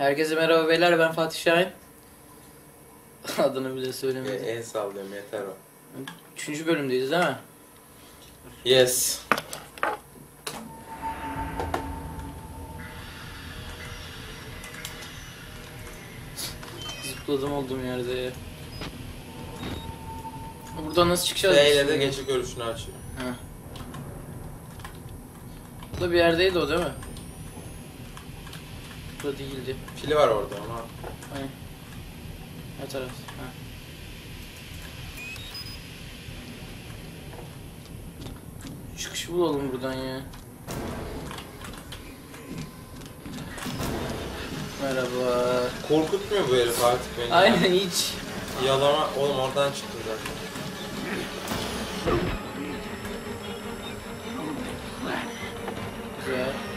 Herkese merhaba beyler ben Fatih Şahin. Adını bile E, söylemedim. el sallıyorum yeter o. Üçüncü bölümdeyiz değil mi? Yes. Zıpladım olduğum yerde ya. Buradan nasıl çıkacağız? Biz ile de gece görüşünü açıyor. Ha. Burada bir yerdeydi o değil mi? Burada değildi. Pili var orada ama. Hani. Ne taraf? Ha. Çıkışı bulalım buradan ya. Merhaba. Korkutmuyor bu herif artık beni. Aynen hiç. Yalama. Oğlum oradan çıktım zaten. Güzel.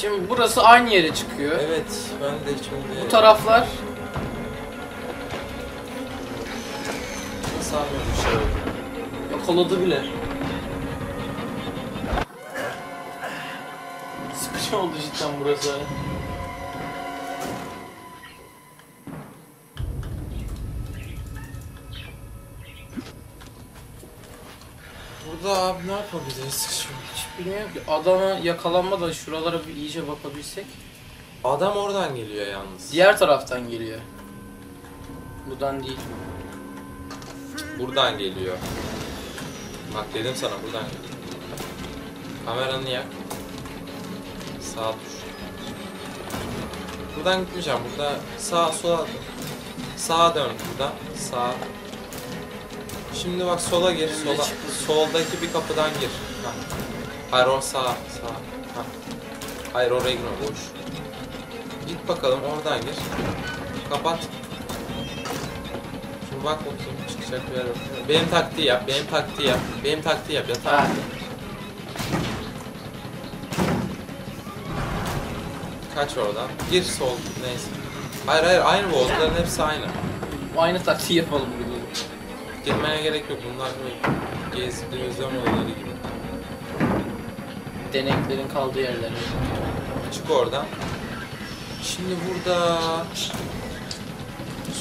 Şimdi burası aynı yere çıkıyor. Evet ben de şimdi... Bu taraflar Sanmıyorum bir şey oldu. yakaladı bile. Sıkıcı oldu cidden burası. Burada abi ne yapabiliriz? Şimdi? Hiç bilmiyorum ki adama yakalanma da şuralara bir iyice bakabilsek. Adam oradan geliyor yalnız. Diğer taraftan geliyor. Buradan değil. Buradan geliyor. Bak dedim sana buradan geliyor. Kameranı yak. Sağ tuş. Buradan gitmeyeceğim. Burada sağ sola. Sağa dön buradan. Sağ. Şimdi bak sola gir. Sola. Soldaki bir kapıdan gir. Ha. Hayır o sağ. Sağ. Ha. Hayır oraya girme boş. Git bakalım oradan gir. Kapat. Şimdi bak bakayım çıkacak bir yer yok. Benim taktiği yap, benim taktiği yap, benim taktiği yap. Yatağa. Ha. Kaç oradan. Gir sol neyse. Hayır hayır aynı bu odaların hepsi aynı. Aynı taktiği yapalım burada. Girmeye gerek yok bunlar böyle gezdi gözlem odaları gibi. Deneklerin kaldığı yerler. Çık oradan. Şimdi burada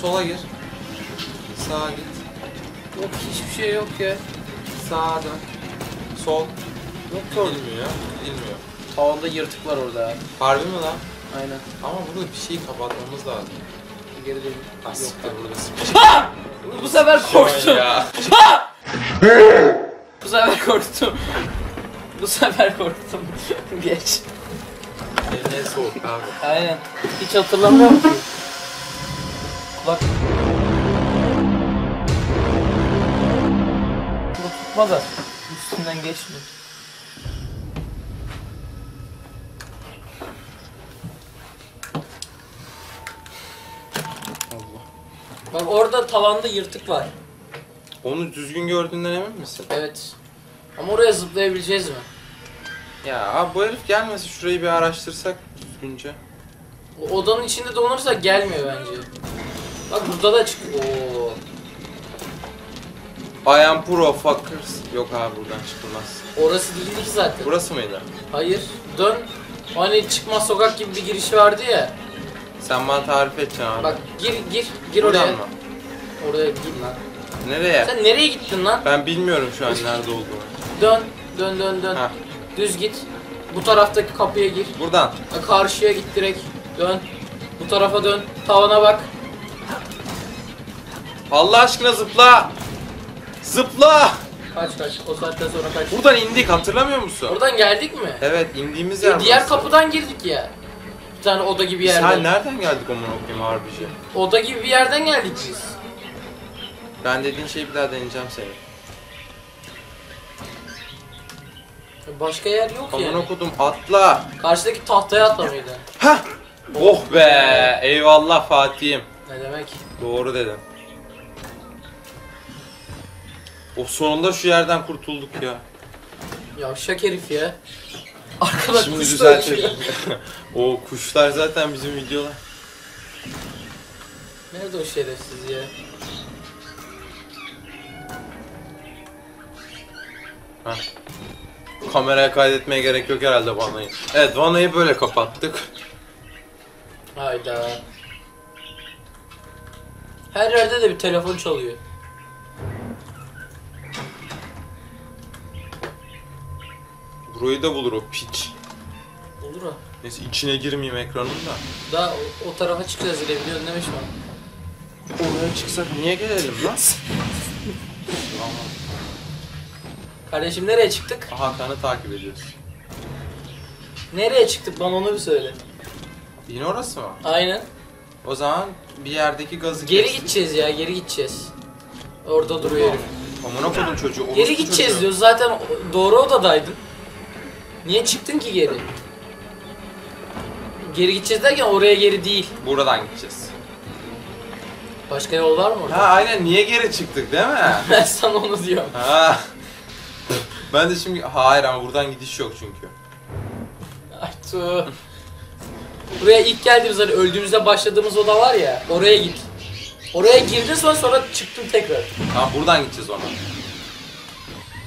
sola gir. Sağa git. Yok hiçbir şey yok ya. Sağa dön. Sol. Yok ki orada. Bilmiyor. Bilmiyor. Tavanda yırtık var orada. Harbi mi lan? Aynen. Ama burada bir şeyi kapatmamız lazım. Geri dön. Ha siktir burada sıkışık. Bu sefer korktum. ya. Bu sefer korktum. Bu sefer korktum. Geç. Eline soğuk abi. Aynen. Hiç hatırlamıyor musun? Kulak. Bu tutma da üstünden geçmiyor. Allah. Bak orada tavanda yırtık var. Onu düzgün gördüğünden emin misin? Evet. Ama oraya zıplayabileceğiz mi? Ya abi bu herif gelmese şurayı bir araştırsak düzgünce. O odanın içinde donursak gelmiyor bence. Bak burada da çıkıyor. Oo. I am pro fuckers. Yok abi buradan çıkılmaz. Orası değildi ki zaten. Burası mıydı? Hayır. Dön. Hani çıkmaz sokak gibi bir girişi vardı ya. Sen bana tarif edeceksin abi. Bak gir gir gir Buradan oraya. mı? Oraya gir lan. Nereye? Sen nereye gittin lan? Ben bilmiyorum şu an nerede olduğunu. Dön. Dön dön dön. Heh. Düz git. Bu taraftaki kapıya gir. Buradan. Ha, Karşıya git direkt. Dön. Bu tarafa dön. Tavana bak. Allah aşkına zıpla. Zıpla. Kaç kaç. O saatten sonra kaç. Buradan indik hatırlamıyor musun? Buradan geldik mi? Evet indiğimiz yer E, diğer burası. kapıdan girdik ya. Bir tane oda gibi bir yerden. Sen nereden geldik amına koyayım harbici? Oda gibi bir yerden geldik biz. Ben dediğin şeyi bir daha deneyeceğim seni. Başka yer yok Amına yani. kodum atla. Karşıdaki tahtaya atlamaydı. Hah. Oh be. Eyvallah Fatih'im. Ne demek? Doğru dedim. O sonunda şu yerden kurtulduk ya. Yavşak herif ya. Arkada Şimdi kuş düzeltelim. o kuşlar zaten bizim videolar. Nerede o şerefsiz ya? Hah. Kameraya kaydetmeye gerek yok herhalde vanayı. Evet vanayı böyle kapattık. Hayda. Her yerde de bir telefon çalıyor. Burayı da bulur o piç. Olur ha. Neyse içine girmeyeyim ekranın da. Daha o, o tarafa çıkacağız yine biliyorsun demiş mi? Oraya çıksak niye gelelim lan? Kardeşim nereye çıktık? Hakan'ı takip ediyoruz. Nereye çıktık bana onu bir söyle. Yine orası mı? Aynen. O zaman bir yerdeki gazı Geri kestik. gideceğiz ya geri gideceğiz. Orada duruyor herif. Amına kodum çocuğu. Geri gideceğiz çocuğu. diyoruz zaten doğru odadaydın. Niye çıktın ki geri? Geri gideceğiz derken oraya geri değil. Buradan gideceğiz. Başka yol var mı Ha orada? aynen niye geri çıktık değil mi? Ben sana onu diyorum. ha. Ben de şimdi hayır ama buradan gidiş yok çünkü. Artu. Buraya ilk geldiğimiz hani öldüğümüzde başladığımız oda var ya oraya git. Oraya girdin sonra sonra çıktın tekrar. Tamam buradan gideceğiz ona.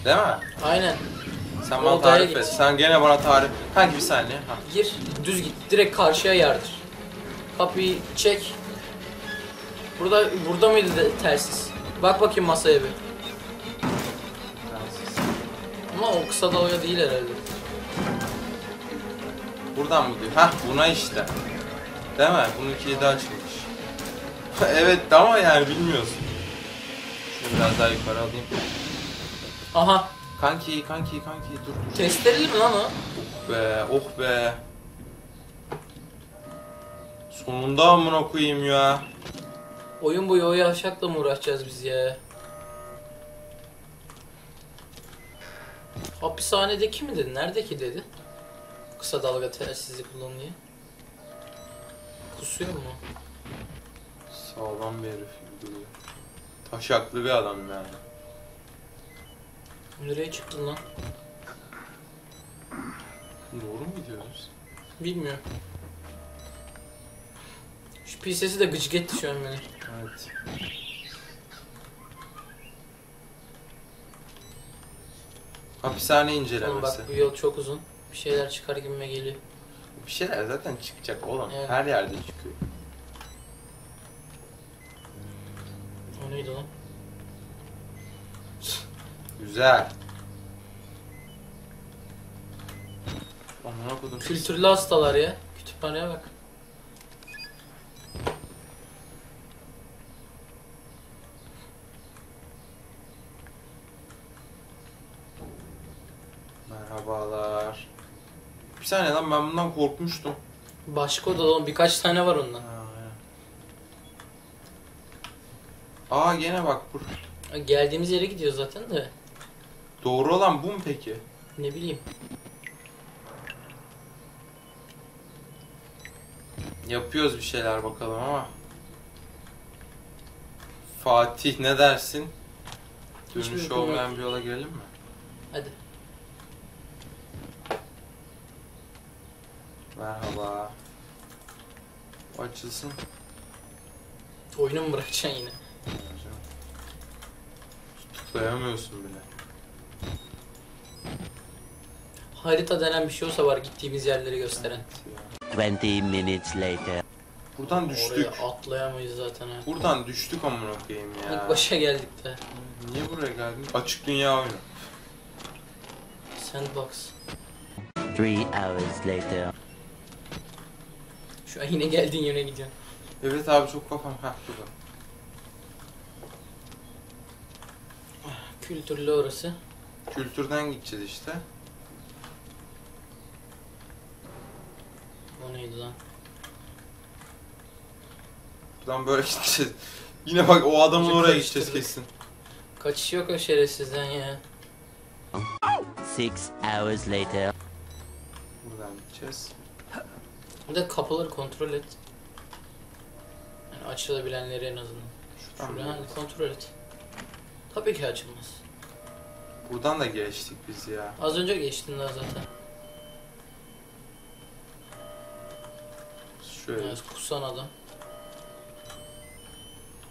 Değil mi? Aynen. Sen bana Odaya tarif git. et. Sen gene bana tarif. Kanki bir saniye. Ha. Gir düz git direkt karşıya yardır. Kapıyı çek. Burada burada mıydı de, telsiz? Bak bakayım masaya bir. Ama o kısa dalga değil herhalde. Buradan mı diyor? Hah buna işte. Değil mi? Bunun kilidi açılmış. evet ama yani bilmiyorsun. Şunu biraz daha yukarı alayım. Aha Kanki, kanki, kanki dur dur. testereli mi lan o? Oh be, oh be. Sonunda amına koyayım ya. Oyun boyu o yavşakla mı uğraşacağız biz ya? Hapishanedeki mi dedi? Neredeki dedi? Kısa dalga telsizi kullanıyor. Kusuyor mu? Sağlam bir herif gibi duruyor. Taşaklı bir adam yani. Nereye çıktın lan? Doğru mu gidiyoruz? Bilmiyorum. Şu sesi de gıcık etti şu an beni. Evet. Hapishane Oğlum incelemesi. bak bu yol çok uzun. Bir şeyler çıkar gibime geliyor. Bir şeyler zaten çıkacak oğlum. Evet. Her yerde çıkıyor. O neydi lan? Güzel. Amına kodum. Kültürlü hastalar ya. Kütüphaneye bak. Bir saniye lan ben bundan korkmuştum. Başka odada oğlum birkaç tane var ondan. Ha, aynen. Aa gene bak bu. Geldiğimiz yere gidiyor zaten de. Doğru olan bu mu peki? Ne bileyim. Yapıyoruz bir şeyler bakalım ama. Fatih ne dersin? Hiçbir Dönüş fikrim yok. olmayan bir yola girelim mi? Hadi. Merhaba. O Açılsın. Oyunu mu bırakacaksın yine? Tıklayamıyorsun bile. Harita denen bir şey olsa var gittiğimiz yerleri gösteren. Ya. 20 minutes later. Buradan düştük. Oraya atlayamayız zaten ha. Buradan düştük amına koyayım ya. İlk başa geldik de. Niye buraya geldin? Açık dünya oyunu. Sandbox. 3 hours later. Şu an yine geldiğin yöne gidiyorsun. Evet abi çok kafam. Heh burada. Kültürlü orası. Kültürden gideceğiz işte. O neydi lan? Buradan böyle gideceğiz. Yine bak o adamın oraya gideceğiz karıştırdık. kesin. Kaçış yok o şerefsizden ya. 6 hours later. Buradan gideceğiz. Bir de kapıları kontrol et. Yani açılabilenleri en azından. Şuradan mı? hadi kontrol et. Tabii ki açılmaz. Buradan da geçtik biz ya. Az önce geçtin daha zaten. Şöyle Evet, kusan adam.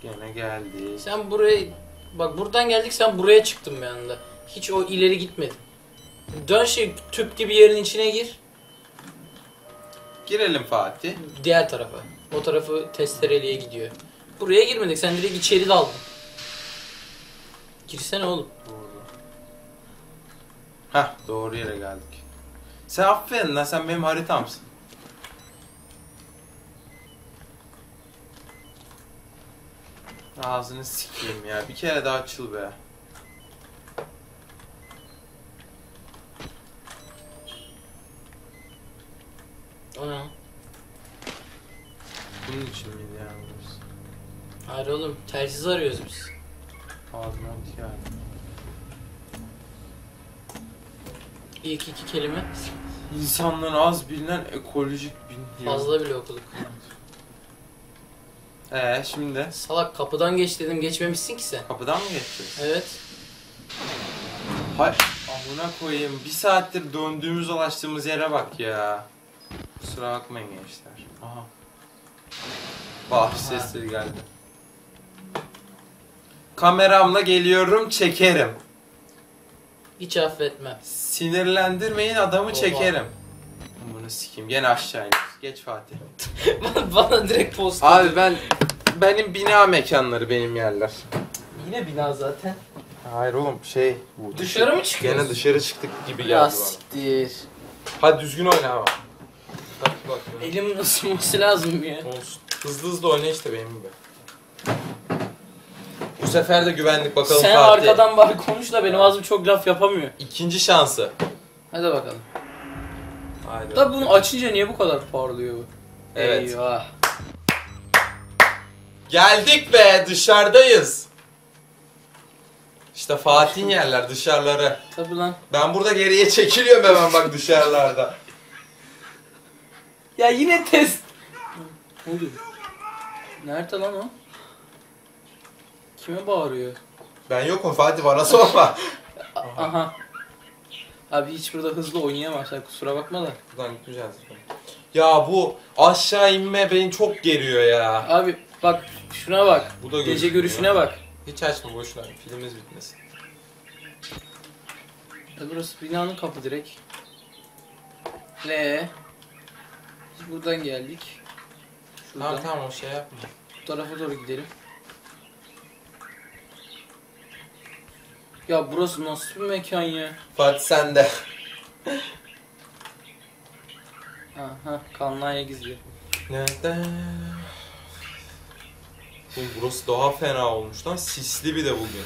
gene geldik. Sen buraya... Bak buradan geldik sen buraya çıktın bir anda. Hiç o ileri gitmedin. Dön şey tüp gibi yerin içine gir. Girelim Fatih. Diğer tarafa. O tarafı testereliğe gidiyor. Buraya girmedik. Sen direkt içeri daldın. Girsene oğlum. Doğru. Heh doğru yere geldik. Sen aferin lan sen benim haritamsın. Ağzını sikeyim ya. Bir kere daha açıl be. Ana. Bunun için miydi yani burası? Hayır oğlum. Telsiz arıyoruz biz. Ağzına bir şey geldi. İlk iki kelime İnsanların az bilinen ekolojik bilgi. fazla bile okuduk. Ee şimdi Salak kapıdan geç dedim geçmemişsin ki sen. kapıdan mı geçeceğiz? Evet. Hay amına koyayım. Bir saattir döndüğümüz dolaştığımız yere bak ya. Kusura bakmayın gençler. Aha. Bahçe sesleri geldi. Kameramla geliyorum çekerim. Hiç affetmem. Sinirlendirmeyin adamı Oha. çekerim. Bunu sikeyim. Gene aşağı iniyoruz. Geç Fatih. Bana direkt post Abi ben benim bina mekanları benim yerler. Yine bina zaten. Hayır oğlum şey bu. Dışarı mı çıkıyoruz? Gene dışarı çıktık gibi geldi Ya bana. siktir. Hadi düzgün oyna ama. Bak bak. Elim ısınması lazım ya. Olsun. Hızlı hızlı oyna işte benim gibi. Bu sefer de güvenlik bakalım Sen Fatih. arkadan bari konuş da benim ağzım çok laf yapamıyor. İkinci şansı. Hadi bakalım. Haydi. Da bunu açınca niye bu kadar parlıyor bu? Evet. Eyvah. Geldik be dışarıdayız. İşte Fatih'in yerler dışarıları. Tabi lan. Ben burada geriye çekiliyorum hemen bak dışarılarda. Ya yine test. Ne oluyor? Nerede lan o? Kime bağırıyor? Ben yokum Fatih bana sorma. Aha. Abi hiç burada hızlı oynayamam sen kusura bakma da. Buradan gitmeyeceğiz. Ya bu aşağı inme beni çok geriyor ya. Abi bak şuna bak. Bu da Gece gözükmüyor. görüşüne bak. Hiç açma boşuna filmimiz bitmesin. E burası binanın kapı direkt. Ne? Biz buradan geldik. Şuradan Tamam tamam o şey yapma. bu tarafa doğru gidelim. Ya burası nasıl bir mekan ya? Fatih sen de. Aha kanlaya gizli. Nerede? Oğlum burası daha fena olmuş lan. Sisli bir de bugün.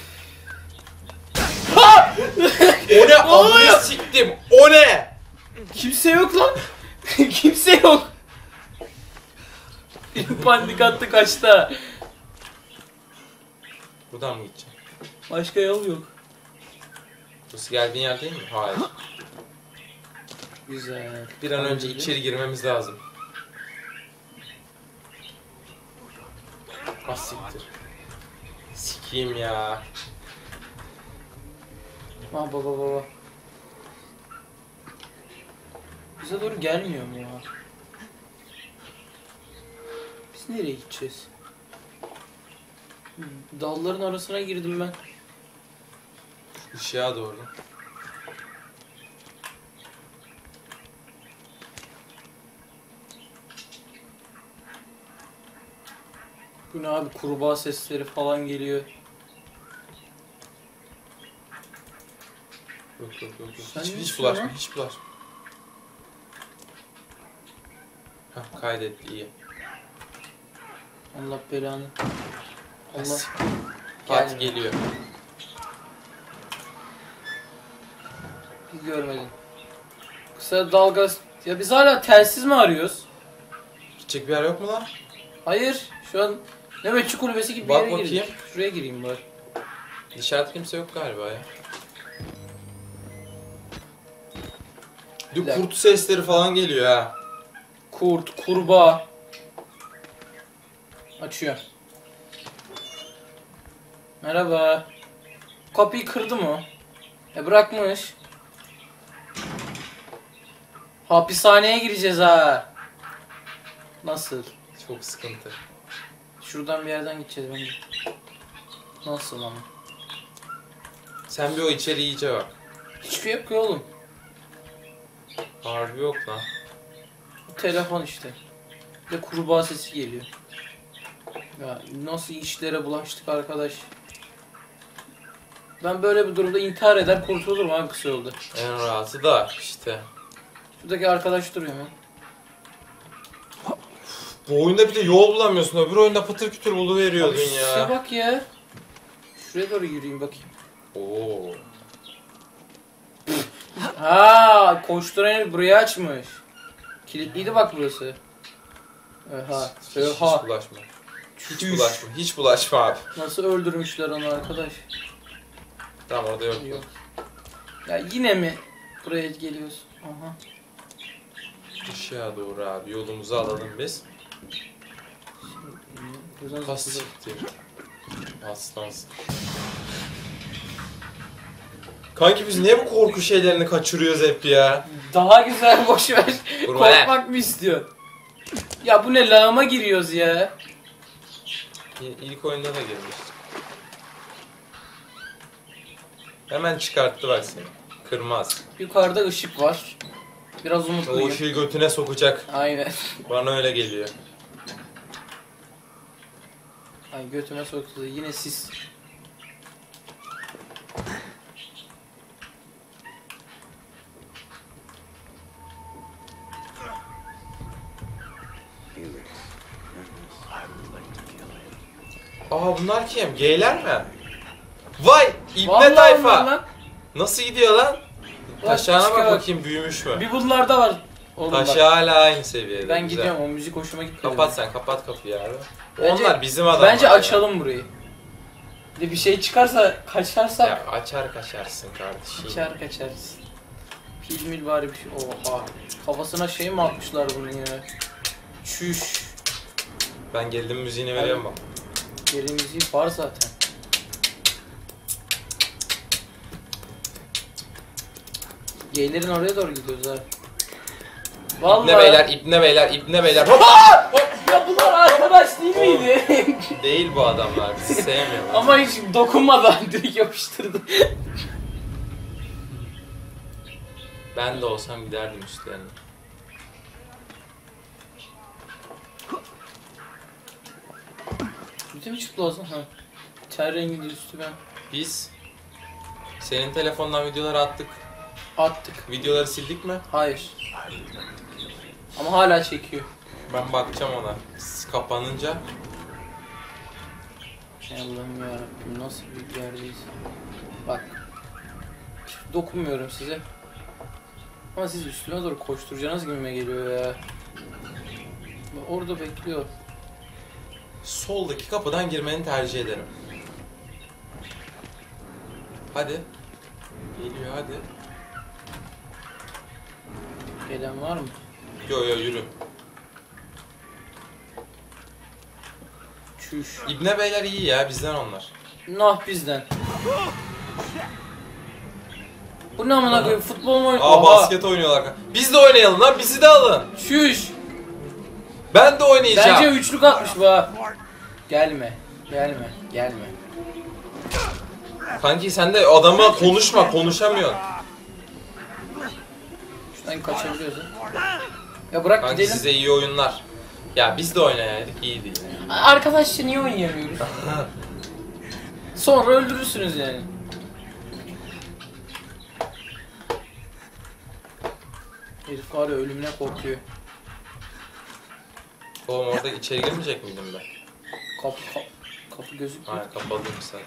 o ne? Amına siktim. O ne? Kimse yok lan. Kimse yok. Panik attı kaçta. Buradan mı gideceğim? Başka yol yok. Burası geldiğin yer değil mi? Hayır. Güzel. Bir an önce içeri girmemiz lazım. Ah siktir. Sikiyim ya. Ha baba baba. Bize doğru gelmiyor mu ya? Biz nereye gideceğiz? Dalların arasına girdim ben. Işığa doğru. Bu ne abi kurbağa sesleri falan geliyor. Yok yok yok. yok. Sen Hiç, hiç bulaşma, hiç bulaşma. Hah kaydetti iyi. Allah belanı. Allah. Fatih geliyor. Bir görmedin. Kısa dalga... Ya biz hala telsiz mi arıyoruz? Gidecek bir yer yok mu lan? Hayır. Şu an nöbetçi kulübesi gibi bir Bak yere bakayım. girdik. Şuraya gireyim bari. Dışarıda kimse yok galiba ya. Bir kurt sesleri falan geliyor ha. Kurt, kurbağa. Açıyor. Merhaba. Kapıyı kırdı mı? E bırakmış. Hapishaneye gireceğiz ha. Nasıl? Çok sıkıntı. Şuradan bir yerden gideceğiz bence. Nasıl ama? Sen bir o içeri iyice bak. Hiçbir yok ki oğlum. Harbi yok lan. telefon işte. Bir de kurbağa sesi geliyor. Ya nasıl işlere bulaştık arkadaş. Ben böyle bir durumda intihar eder kurtulurum abi kısa yolda. En rahatı da işte. Şuradaki arkadaş duruyor mu? Bu oyunda bir de yol bulamıyorsun. Öbür oyunda patır kütür buluveriyordun Şuraya ya. bak ya. Şuraya doğru yürüyeyim bakayım. Oo. Ha, koşturan burayı açmış. Kilitliydi bak burası. Oha. Hiç Oha. bulaşma. Hiç bulaşma. Hiç bulaşma abi. Nasıl öldürmüşler onu arkadaş? Tamam orada yok. Yok. Ya yine mi buraya geliyoruz? Aha. Işığa doğru abi. Yolumuzu alalım biz. Buradan Kas zıplayacak. siktir. Aslansın. Kanki biz niye bu korku şeylerini kaçırıyoruz hep ya? Daha güzel boş ver. Vurma lan. Korkmak mı istiyorsun? Ya bu ne lağıma giriyoruz ya. İ- İlk oyunda da girmiştik. Hemen çıkarttı bak seni. Kırmaz. Yukarıda ışık var. Biraz O umutluyum. ışığı götüne sokacak. Aynen. Bana öyle geliyor. Ay götüme soktu. Yine sis. Aa bunlar kim? Geyler mi? Vay! İbne Vallahi tayfa! Nasıl gidiyor lan? Taşağına bak bakayım büyümüş mü? Bir bunlarda var. Oğlum bak. Taşı hala aynı seviyede. Ben güzel. gidiyorum o müzik hoşuma gitti. Kapat sen kapat kapıyı abi. Bence- Onlar bizim adamlar. Bence ya. açalım burayı. Bir de bir şey çıkarsa kaçarsak Ya açar kaçarsın kardeşim. kaçar kaçarız. Pil mil bari bir şey. Oha. Kafasına şey mi atmışlar bunun ya? Çüş. Ben geldim müziğini veriyorum bak. Geri müziği var zaten. Geylerin oraya doğru gidiyoruz abi. Vallahi. İbne beyler, ibne beyler, ibne beyler. Hop! Ya bunlar arkadaş değil miydi? Değil bu adamlar. Bizi sevmiyorlar. Ama hiç dokunmadan direkt yapıştırdı. Ben de olsam giderdim üstlerine. Bütün çıktı olsun ha. Ter renginde üstü ben. Biz senin telefondan videoları attık. Attık. Videoları sildik mi? Hayır. Ama hala çekiyor. Ben bakacağım ona. Kapanınca. Ey Allah'ım yarabbim nasıl bir yerdeyiz. Bak. Dokunmuyorum size. Ama siz üstüme doğru koşturacağınız gibime geliyor ya. Orada bekliyor. Soldaki kapıdan girmeni tercih ederim. Hadi. Geliyor hadi. Gelen var mı? Yo yo yürü. Çüş. İbne beyler iyi ya bizden onlar. Nah bizden. Bu ne amına koyayım futbol mu oynuyor? Aa basket oynuyorlar. Biz de oynayalım lan bizi de alın. Çüş. Ben de oynayacağım. Bence üçlük atmış bu ha. Gelme. Gelme. Gelme. Kanki sen de adama konuşma konuşamıyorsun. Şuradan kaçabiliyoruz ha. Ya bırak Kanki gidelim. size iyi oyunlar. Ya biz de oynayaydık iyiydi yani. Arkadaşça niye oynayamıyoruz? Sonra öldürürsünüz yani. Herif var ya ölümüne korkuyor. Oğlum orada içeri girmeyecek miydim ben? Kapı, kapı, kapı gözükmüyor. Hayır kapalıyım sen.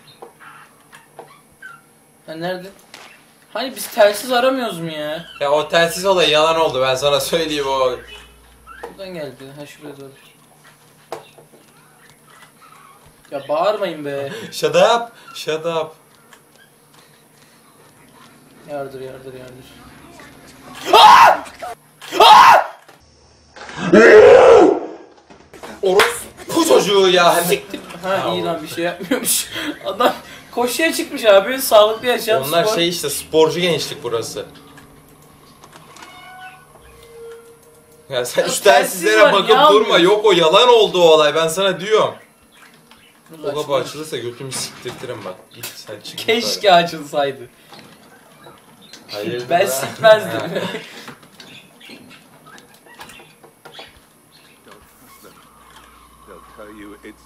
Ha nerede? Hani biz telsiz aramıyoruz mu ya? Ya o telsiz olayı yalan oldu ben sana söyleyeyim o. Buradan geldi. Ha şuraya doğru. Ya bağırmayın be. Shut up, shut up. Yardır yardır yardır. Orospu çocuğu ya. Hani. Ha iyi lan bir şey yapmıyormuş. Adam koşuya çıkmış abi. Sağlıklı yaşam Onlar spor. şey işte sporcu gençlik burası. Ya sen Ya şu telsiz telsizlere bakıp niye durma. Yok o yalan oldu o olay ben sana diyorum. O kapı açılırsa götümü siktirtirim bak. Git sen çık. Keşke açılsaydı. Hayır. Ben sikmezdim. They'll tell you it's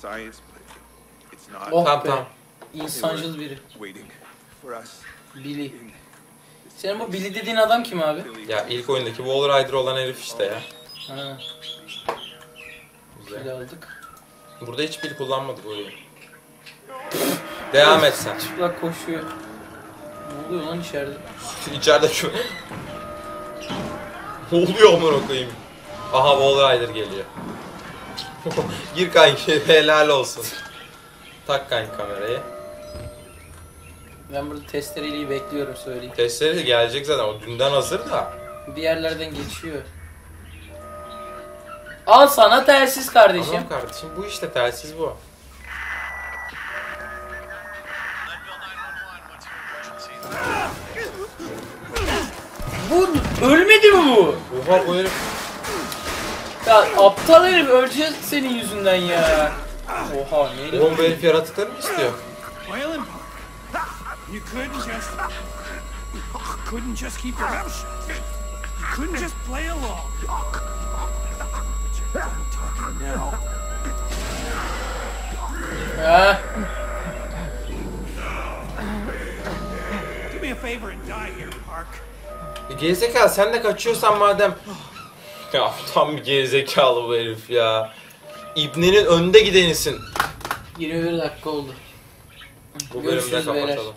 science, but it's not. Oh Tamam tamam. İnsancıl biri. Waiting for us Billy. in Senin bu Billy dediğin adam kim abi? Ya ilk oyundaki Wall Rider olan herif işte ya. Ha, Güzel. Billy aldık. Burada hiç pil kullanmadık oyunu. Devam et sen. Çıplak koşuyor. Ne oluyor lan içeride? İçeride şu... ne oluyor amına koyayım? Aha Wall Rider geliyor. Gir kanki helal olsun. Tak kanki kamerayı. Ben burada testereyi bekliyorum söyleyeyim. Testleri de gelecek zaten o dünden hazır da. Bir yerlerden geçiyor. Al sana telsiz kardeşim. Tamam kardeşim bu işte telsiz bu. Bu ölmedi mi bu? Oha bu herif Ya aptal herif öleceğiz senin yüzünden ya. Oha neyle? Oğlum bu herif yaratıkları mı istiyor? Waylon, you couldn't just couldn't just keep your mouth shut. You couldn't just play along. But you're done talking now. Ha? Do me a favor and die here, Park. Gerizekalı sen de kaçıyorsan madem... Ya tam bir gerizekalı bu herif ya. İbnenin önde gidenisin. 21 dakika oldu. Bu Görüşürüz bölümde kapatalım.